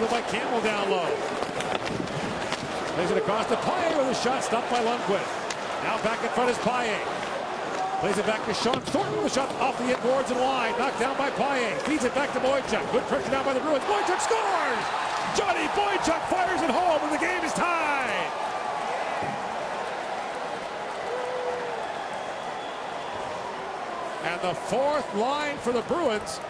Steal by Campbell down low. Plays it across to Paille. with a shot stopped by Lundqvist. Now back in front is Paille. Plays it back to Shawn Thornton with a shot off the boards and wide. Knocked down by Paille. Feeds it back to Boychuk. Good pressure down by the Bruins. Boychuk scores! Johnny Boychuk fires it home and the game is tied. And the fourth line for the Bruins